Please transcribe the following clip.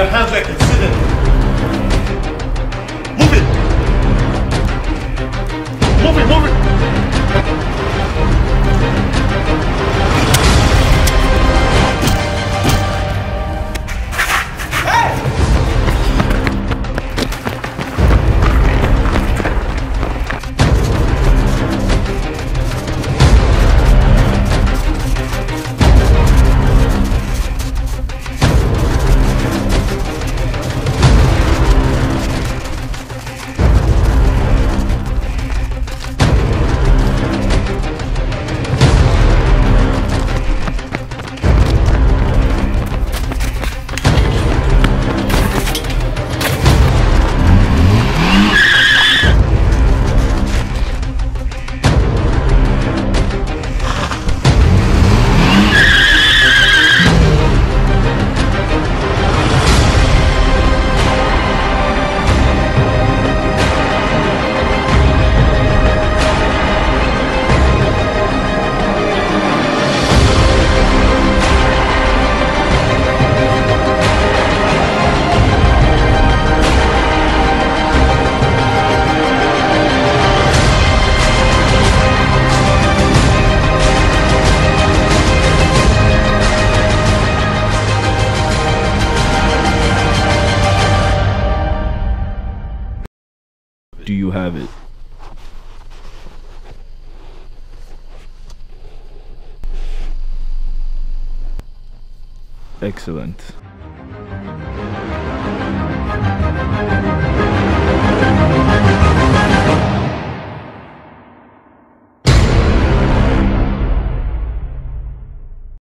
your hands like consider. Move Do you have it? Excellent.